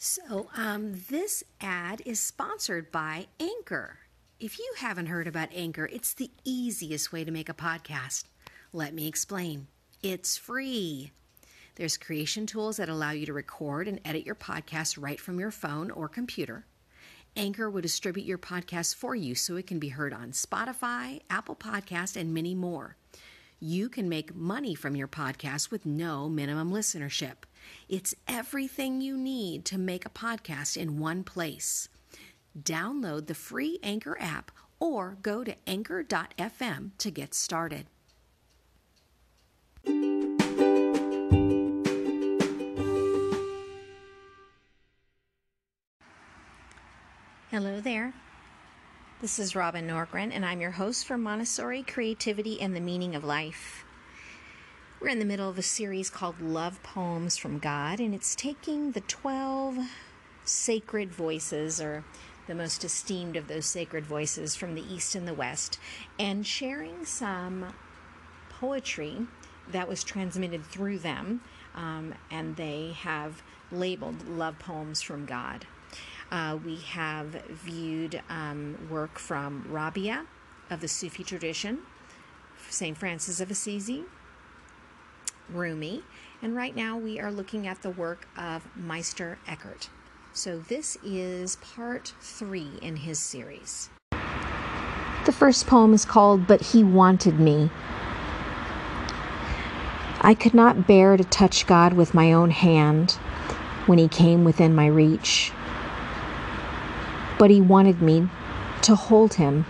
So, um, this ad is sponsored by Anchor. If you haven't heard about Anchor, it's the easiest way to make a podcast. Let me explain. It's free. There's creation tools that allow you to record and edit your podcast right from your phone or computer. Anchor will distribute your podcast for you so it can be heard on Spotify, Apple Podcast, and many more. You can make money from your podcast with no minimum listenership. It's everything you need to make a podcast in one place. Download the free Anchor app or go to anchor.fm to get started. Hello there. This is Robin Norgren, and I'm your host for Montessori Creativity and the Meaning of Life. We're in the middle of a series called Love Poems from God, and it's taking the 12 sacred voices, or the most esteemed of those sacred voices from the East and the West, and sharing some poetry that was transmitted through them, um, and they have labeled Love Poems from God. Uh, we have viewed um, work from Rabia of the Sufi tradition, St. Francis of Assisi, Rumi, and right now we are looking at the work of Meister Eckhart. So this is part three in his series. The first poem is called But He Wanted Me. I could not bear to touch God with my own hand when He came within my reach but he wanted me to hold him.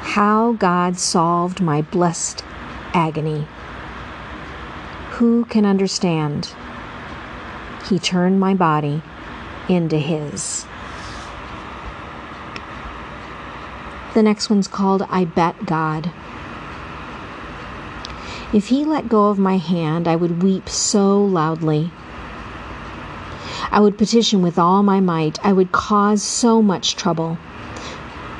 How God solved my blessed agony. Who can understand? He turned my body into his. The next one's called I Bet God. If he let go of my hand, I would weep so loudly. I would petition with all my might. I would cause so much trouble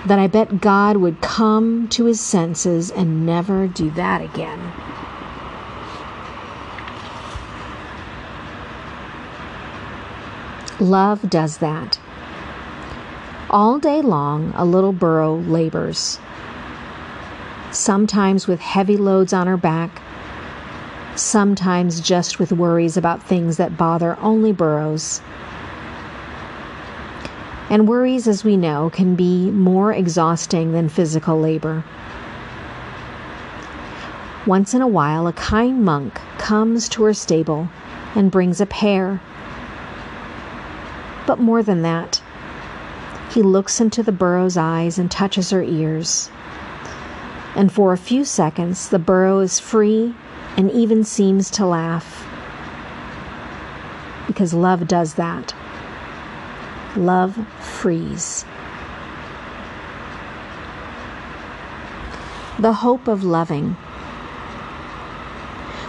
that I bet God would come to his senses and never do that again. Love does that. All day long, a little burro labors, sometimes with heavy loads on her back, sometimes just with worries about things that bother only burros. And worries, as we know, can be more exhausting than physical labor. Once in a while, a kind monk comes to her stable and brings a pear. But more than that, he looks into the burro's eyes and touches her ears. And for a few seconds, the burro is free and even seems to laugh. Because love does that. Love frees. The hope of loving.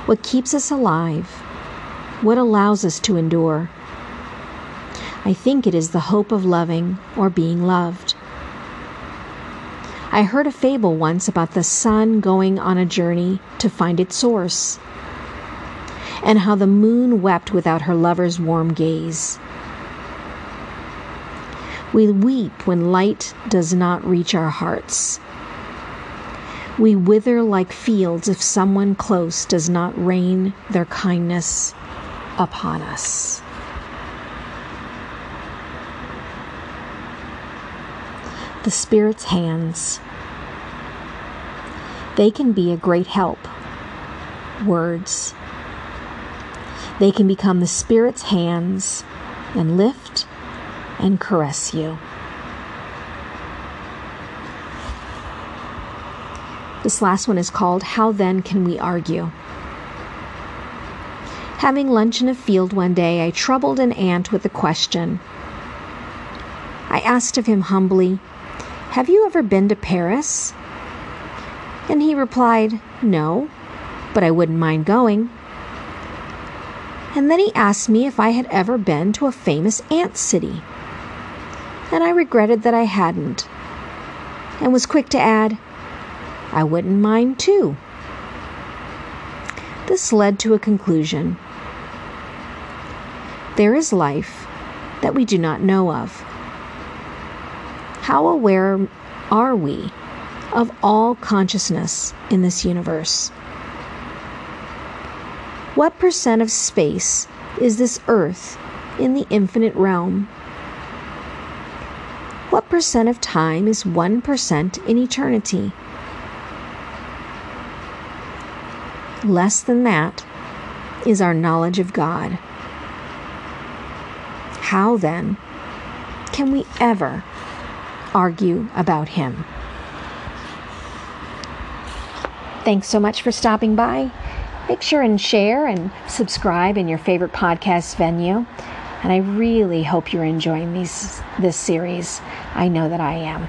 What keeps us alive? What allows us to endure? I think it is the hope of loving or being loved. I heard a fable once about the sun going on a journey to find its source, and how the moon wept without her lover's warm gaze. We weep when light does not reach our hearts. We wither like fields if someone close does not rain their kindness upon us. The Spirit's hands. They can be a great help. Words. They can become the Spirit's hands and lift and caress you. This last one is called How Then Can We Argue? Having lunch in a field one day, I troubled an ant with a question. I asked of him humbly, have you ever been to Paris? And he replied, No, but I wouldn't mind going. And then he asked me if I had ever been to a famous ant city. And I regretted that I hadn't, and was quick to add, I wouldn't mind too. This led to a conclusion. there is life that we do not know of. How aware are we of all consciousness in this universe? What percent of space is this earth in the infinite realm? What percent of time is 1% in eternity? Less than that is our knowledge of God. How then can we ever argue about Him? Thanks so much for stopping by. Make sure and share and subscribe in your favorite podcast venue. And I really hope you're enjoying these this series. I know that I am.